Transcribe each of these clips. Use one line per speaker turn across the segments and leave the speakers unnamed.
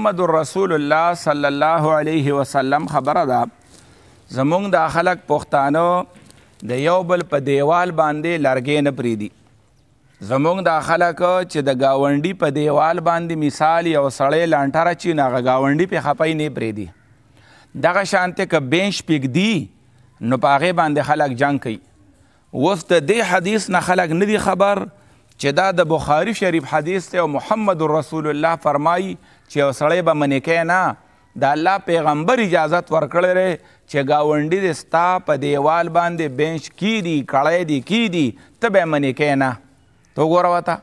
محمد رسول الله صلی الله علیه وسلم خبره ده زمونږ د خلک پښتانه د یو بل په دیوال باندې لرګې نه پریدي زمونږ د خلک چې د گاونډي په دیوال باندې مثال یو سړی لانټر چی نه گاونډي په خپای نه پریدي دغه شانته ک بنش پګدی نو پاغه باندې خلک جنگ کوي اوس د دې حدیث نه خلک نه دي خبر چې دا د بخاري شریف حدیث دی او محمد رسول الله فرمایي چې یو سړی به منې کوي نه د الله پیغمبر اجازت ورکړی دی چې ګاونډي دې ستا په دیوال باندې بینچ کی دي کړی دي کی دي ته به منې کوي نه ته وګوره ورته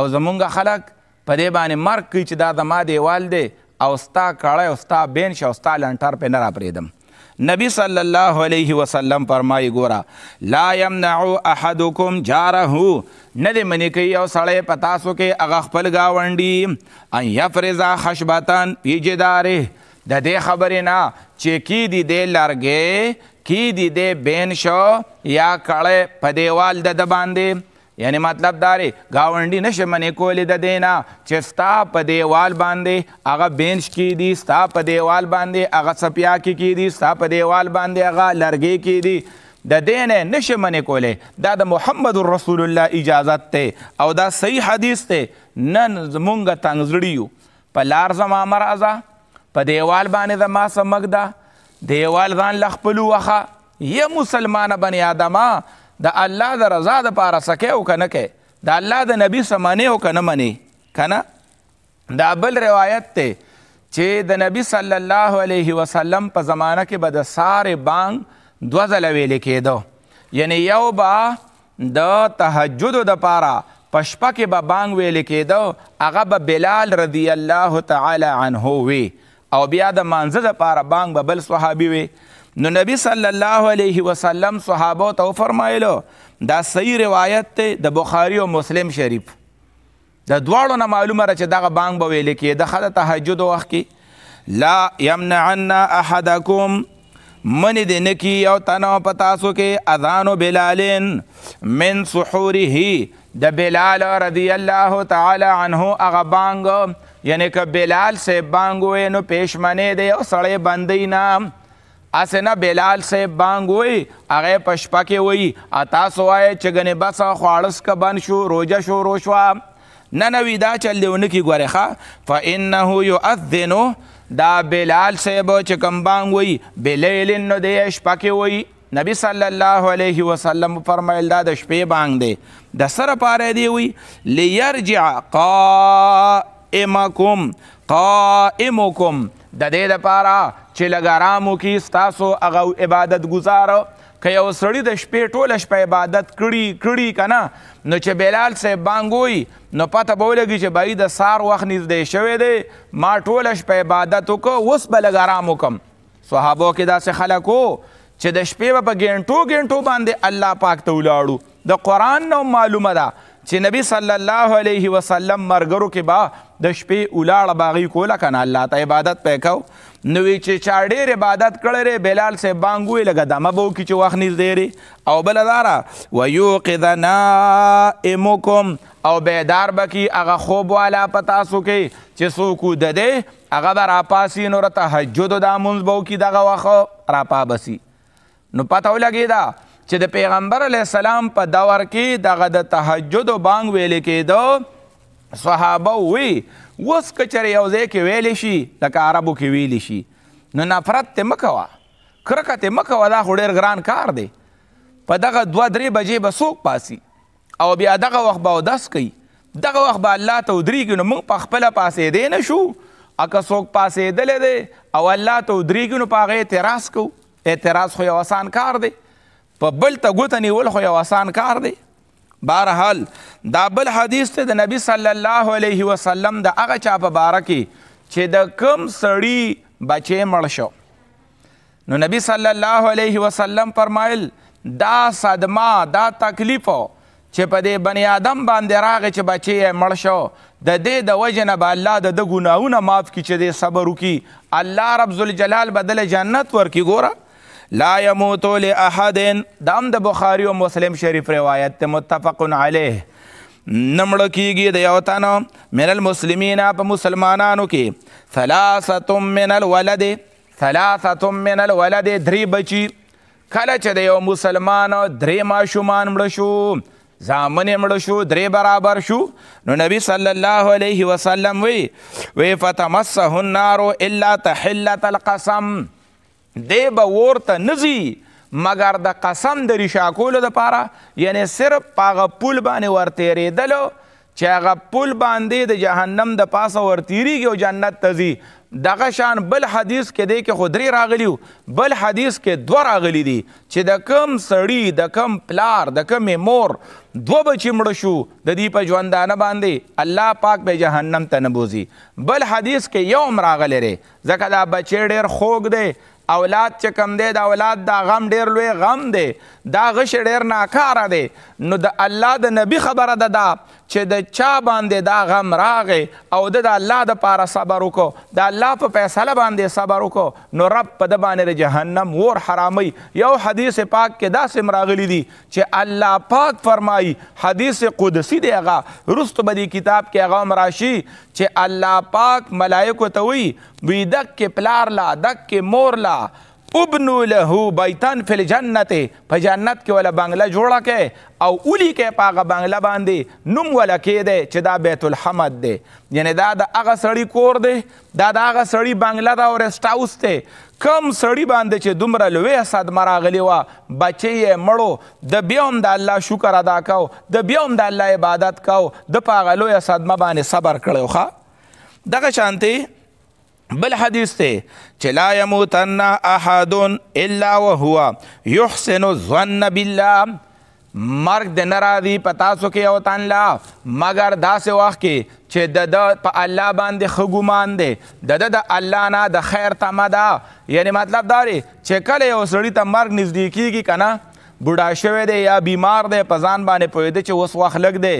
او زمونږ خلک په دې باندې مرګ کوي چې دا زما دېوال دی او ستا کړۍ او ستا بینش او ستا لنټر پرې نه راپرېږدم. نبي صلی الله علیه وسلم فرمایي، ګوره! لا یمنع احدکم جاره، نه دې منع کوي یو سړی په تاسو کې هغه خپل ګاونډي، ان یفرز خشبة فی جداره، د دې خبرې نه چې کیدی دی لرګی، کیدی دی بینش یا کړۍ په دېوال د ده باندې، یعنی مطلب داره گاونډي نشه منې کولې د دینا چې ستا په دیوال باندې هغه بینچ کې دي ستا په دیوال باندې هغه سپیا کې کې دي ستا په دیوال باندې هغه لرګې کې دي د دین نشه منې کولې دا د محمد رسول الله اجازت ته او دا صحیح حدیث ته نن زمونږ تنگزړی یو په لار زما مرزه په دیوال باندې زما سمګ ده دیوال ځان لخپلو وخه يه مسلمانه بني آدمه د الله د رضا د پاره سکه او کنه کې د الله د نبی سمانه او کنه منی کنه دا بل روایت ته چې د نبی صلی الله علیه وسلم په زمانہ کې به د سار بانګ دوه ځله ویل کېدو یعنی یو با د تهجد د پاره پشپه کې به بانګ ویل کېدو هغه به بلال رضی الله تعالی عنه وی او بیا د مانځه د پاره بانګ به بل صحابي وي نو نبی صلی الله علیه وسلم صحابه ته فرمایلو دا صحیح روایت ته د بخاری او مسلم شریف د دواړو نه معلومه را چې دغه بانګ به ویل کې د خد تهجد وخت کې لا يمنعنا احدکم منی دی نکی یو تنو پتاسو کې اذانو بلالین من سحوره د بلال رضی الله تعالی عنه هغه بانګ یعنی که بلال سه بانګ وې نو پېشمنه دی او سړی بندي نه اسنه بلال سه بانګ وې هغه پشپکه وې اتا سوای چې غنه بس خواړس ک بن شو روزه شو روشوا نه نوی دا چل دی ونکی ګوره ښا فانه یؤذن دا بلال صاحب چې کوم بانګ وای بلیل نو دی شپه کې وای نبی صلی الله علیه وسلم فرمایل دا د شپې بانګ دی د سره پاره دی وای لیرجع قائمکم قائمکم د دې لپاره چې لګرامو کې تاسو هغه عبادت گزار که یو سړی د شپې ټوله شپه عبادت کړي کړي که نه نو چې بلال صاحب بانګ وي نو پته به ولګي چې بایی د سار وخت نږدې شوی دی ما ټوله شپه عبادت وکړ اوس به لږ ارام وکړم صحابو کې داسې خلک وو چې د شپې به په ګینټو ګینټو باندې الله پاک ته ولاړو د قرآن نه معلومه ده چې نبی صلی الله علیه وسلم مرګرو کې با د شپې اولاړه باغی کوله کنه الله ته عبادت پکاو نو وی چې چا ډېر عبادت کړی بلال سه بانګوي لګه دمه بو کې چې وخت نږدې او بل دارا ويوقذنا امکم او بیدار بکی هغه خوب والا پتا سو کې چې سو کو د دې هغه را پاسي نو را تهجد د مونږ بو کې دغه وخت را پابسي نو پته ولګیدا چې د پیغمبر علی السلام په دور کې دغه د تهجد او بانګ ویل کېدو صحابه وی وس کچره یو ځای کې ویل شي لکه عربو کې ویل شي نو نفرت ته مکوا کرکه ته مکوا دا خو ډیر ګران کار دی په دغه دوه درې بجې به څوک پاسي او بیا دغه وخت به اودس کوي دغه وخت به الله ته ودرېږي نو موږ په خپله پاسېدی نه شو او که څوک پاسېدلی دی او الله ته ودرېږي نو په هغه اعتراض کوو اعتراض خو یو اسان کار دی په بل ته ګوته نیول خو یو اسان کار دی بهرحال دا بل حدیث ته د نبی صلی الله علیه وسلم د هغه چا په باره کې چې د کم سړي بچی مړ شو نو نبی صلی الله علیه وسلم فرمایل دا صدمه دا تکلیف چې په دې بنی آدم باندې راغی چې بچی یې مړ شو د دې د وجه نه به الله د د ګناهونه معاف کړي چې دې صبر وکړي الله رب ذوالجلال به دله جنت ورکړي ګوره لا يموت لاحد دا هم د بخاری او مسلم شریف روایت ته متفق علیه نمړ کیږي د یو تن من المسلمین په مسلمانانو کې ثلاثه من الولد ثلاثه من الولد درې بچي کله چې د یو مسلمان درې ماشومان مړ شو زامن مړ شو درې برابر شو نو نبی صلی الله علیه وسلم وی وی فتمسه النار الا تحلت القسم دی به ورته نزی مګر د قسم د ریشا کولو لپاره یعنی صرف پاغه پول باندې ورته ریدلو چې هغه پل باندې د جهنم د پاسه ورتیریږي او جنت ته ځي دغه شان بل حدیث کې دی کې خدري راغلیو بل حدیث کې دو راغلی دي چې د کم سړی د کم پلار د کم مور دو بچی مړ شو د دې په ژوندانه باندې الله پاک به جهنم ته نبوزي بل حدیث کې یو راغلی دی ځکه دا بچی ډیر خوګ دی اولاد چې کم دی د اولاد دا غم ډیر لوی غم دی دا غش ډیر ناکاره دی نو د الله د نبی خبره ده دا چې د چا باندې دا غم راغې او د الله د پاره صبر وکړو د الله په فیصله باندې صبر وکړو نو رب په د باندې د جهنم ور حرامي یو حدیث پاک کې دا سم راغلی دی چې الله پاک فرمایي حدیث قدسی دی هغه رست بدی کتاب کې هغه مراشي چې الله پاک ملائکه ته وی وی دک پلار لا دک مور لا ابنو له بیتن فی الجنت په جنت کې ولا بنگله جوړه کې او اولی کې پاغه بنگله باندې نوم ولا کې ده چې دا بیت الحمد ده یعنی دا د هغه سړی کور ده دا د هغه سړی بنگله ده او رست هاوس ده کم سړی باندې چې دومره لوی صدمه راغلی و بچی یې مړو د بیا هم د الله شکر ادا کاو د بیا هم د الله عبادت کاو د پاغه لوی صدمه باندې صبر کړو ښا دغه شانتي بل حدیث ته چې لا يموتن احد الا وهو يحسن الظن بالله مرګ د ناراضي پتا سو کې او تن لا مگر داسې وخت کې چې د د په الله باندې خګومان دی د د د الله نه د خیر تمه ده یعنی مطلب دا دی چې کله یو سړی ته مرګ نږدې کیږي کنه بوډا شوی دی یا بیمار دی په ځان باندې پوهېده چې اوس وخت لږ دی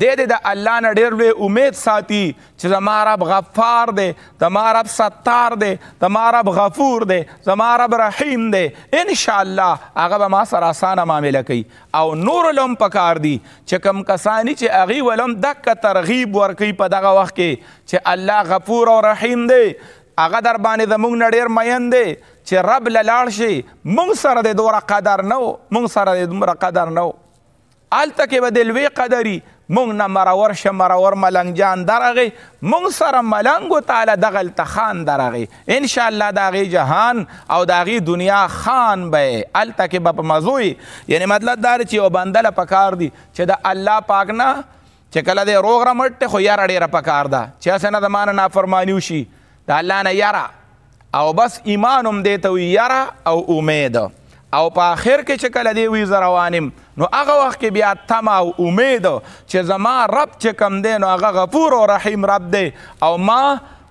دی دې د الله نه ډېر لوی امید ساتي چې زما رب غفار دی زما رب ستار دی زما رب غفور دی زما رب رحیم دی ان شاء الله هغه به ما سره اسانه معامله کوي او نور لوم پکار دي چې کم کسانی چې هغه ولوم دک ترغیب ورکي په دغه وخت کې چې الله غفور او رحیم دی هغه در باندې زمونږ نه ډېر مین دی چې رب لاړ شي مونږ سره د دوره قدر نو مونږ سره د دومره قدر نو هلته کې به د لوی قدري مونږ نه مرور شه مرور ملنګ جان درغې مونږ سره ملنګو تعالی دغلته خان درغې ان شاء الله دا غي جهان او دا غي دنیا خان به الته کې به مزوي یعنی مطلب دا چې یو بندله پکار دي چې د الله پاک نه چې کله دی روغ رمټ ته خو یاره ډیره پکار ده چې اسنه د مان نه فرمانیو شي د الله نه یاره او بس ایمان هم دی ته یاره او امید او په آخر کې چې کله دی وی زروانم نو هغه وخت کې بیا تم او امید چې زما رب چې کم دی نو هغه غفور او رحیم رب دی او ما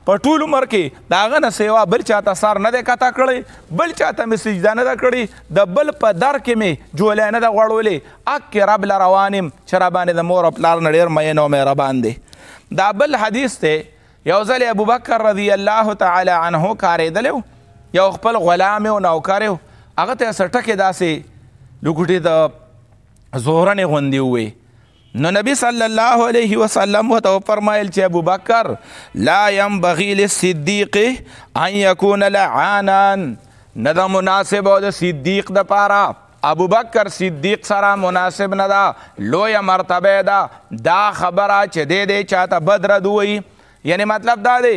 په ټول عمر کې دا غنه سیوا بل چاته سر نه ده کته کړی بل چاته می سجده نه ده کړی د بل په در کې می جولې نه ده غړولې اک رب لروانم چې ربانه د مور پلار نه ډیر مې نو مې ربان دی دا بل حدیث ته یو ځل ابو بکر رضی الله تعالی عنه کارېدل یو خپل غلام او نوکر هغه ته سټکه داسې لګټي د زهرنه غوندي وي نو نبی صلی الله علیه وسلم وته فرمایل چې ابو بکر لا ينبغي للصديق ان يكون لعانا نه دا مناسب او د صدیق د پاره ابو بکر صدیق سره مناسب نه دا لوی مرتبه دا دا خبره چې دې دې چاته بدر دوی یعنی مطلب دا دی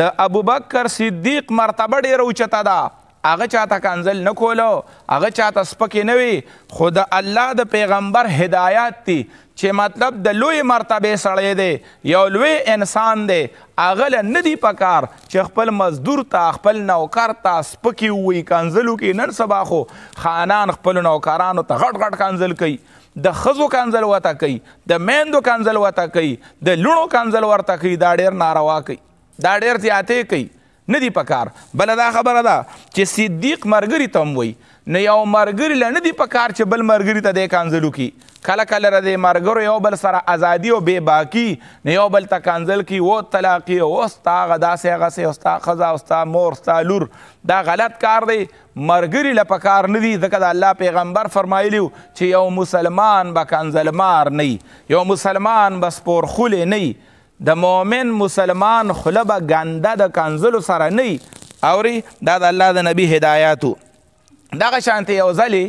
د ابو بکر صدیق مرتبه ډیره اوچته ده هغه چاته کنځل نه کول هغه چاته سپکې نه وي خو د الله د پیغمبر هدایات دي چې مطلب د لوی مرتبه سړی دی یو لوی انسان دی هغه له نه دی پکار چې خپل مزدور ته خپل نوکر ته سپکې ووي کنځلو کې نن سبا خو خانان خپل نوکرانو ته غټ غټ کنځل کوي د خزو کنځل وته کوي د میندو کنځل وته کوي د لونو کنځل ورته کوي دا ډیر ناروا کوي دا ډیر زیاتې کوي نه دی پکار بل دا خبره ده چې صدیق مرګری تم وای نه یو مرګری لنه دی پکار چې بل مرګری ته د کانزلو کی کله کله را دی مرګرو یو بل سره ازادي او بے باکی نه یو بل ته کانزل کی وو طلاقی او ستا غدا سه غسه او ستا خزا او ستا مور ستا لور دا غلط کار دی مرګری ل پکار نه دی ځکه د الله پیغمبر فرمایلی چې یو مسلمان به کانزل مار نه یو مسلمان بس پور خله نه د مؤمن مسلمان خوله به ګنده د کنزلو سره نه اوري دا د الله د نبی هدایاتو دغه شانته یو ځلی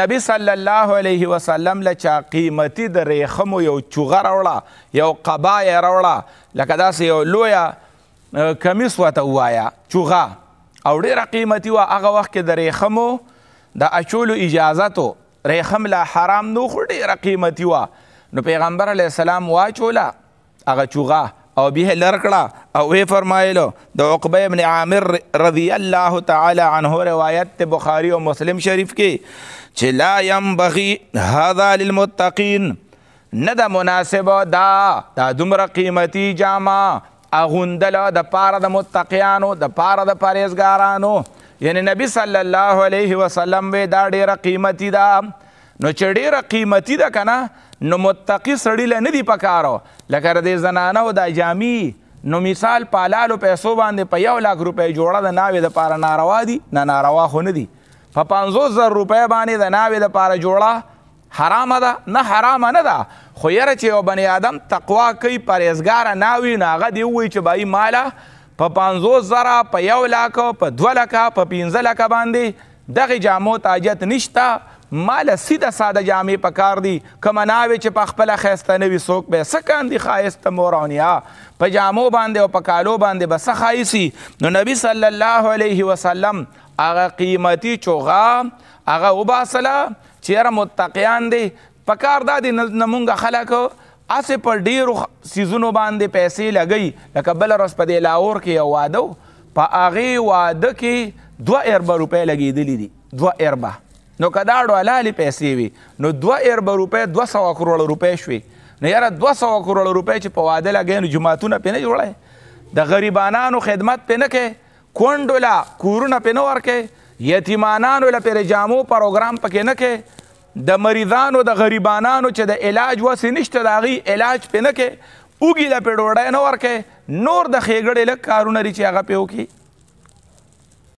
نبی صلی الله علیه وسلم له چا قیمتي د ریخمو یو چوغه راوړه یو قبا یې راوړه لکه داسې یو لویه کمیس ورته ووایه چوغه او ډېره قیمتي وه هغه وخت کې د ریخمو د اچولو اجازت ریخم لا حرام نو خو ډیره قیمتي وه نو پیغمبر علی السلام واچوله هغه چوغه او به لرکړه او وی فرمایلو د عقبه ابن عامر رضی الله تعالی عنه روایت ته بخاری او مسلم شریف کې چې لا ينبغي هذا للمتقين نه دا مناسب دا دا دومره قیمتي جامه اغوندل د پاره د متقیانو د پاره د پرهیزګارانو یعنی نبی صلی الله علیه وسلم وی دا ډیره قیمتي ده نو چې ډیره قیمتي ده کنه نو متقی سړی له ندی پکارو لکه د زنانه او د جامی نو مثال په لالو پیسو باندې په یو لاک روپۍ جوړه د ناوې د پاره ناروا دي نه ناروا خو نه دي په 500 روپۍ باندې د ناوې د پاره جوړه حرامه ده نه حرامه نه ده خو یره چې یو بنی آدم تقوا کوي پرهیزګار نه وي نو هغه دې ووایي چې بایی ماله په پنځوس زره په یو لاک په دوه لکه په پنځه لکه باندې دغه جامو ته حاجت نشته ماله سیده ساده جامې په کار دي کومه ناوې چې په خپله ښایسته نه وي څوک به یې څه کاندي ښایسته مور او نیا په جامو باندې او په کالو باندې به څه ښایسي نو نبي صلی الله علیه وسلم هغه قیمتي چوغه هغه وباسله چیرې متقیان دي پکار دا دي نه مونږ خلک اسه پر ډیرو سیزونو باندې پیسې لګي لکه بل ورځ په دې لاهور کې یو واده په هغه واده کې دوه اربه روپۍ لګېدلې دي دوه اربه نو که دا ډولالې پیسې وي نو دوه اربه روپۍ دوه سوه کروړه روپۍ شوې نو یاره دوه سوه کروړه روپۍ چې په واده لګوي نو جوماتونه پرې نه جوړوي د غریبانانو خدمت پرې نه کوي کونډو له کورونه پې نه ورکې یتیمانانو له پې جامو پروګرام پکې نه کې د مریضانو د غریبانانو چې د علاج وسې نشته د هغوی علاج پې نه کې اوږي له پې ډوډۍ نه ورکې نور د ښېګړې لږ کارونه دي چې هغه پې وکړي